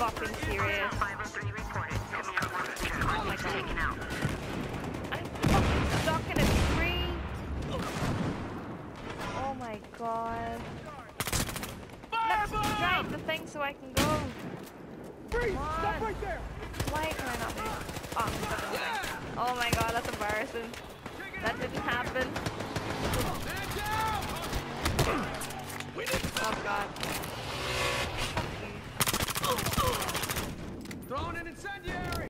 fucking serious? Oh my god. I'm fucking stuck in a tree. Oh my god. Let's drive the thing so I can go. Stop right there! Why can I not move? Oh, oh my god, that's embarrassing. That didn't happen. Oh god. Incendiary!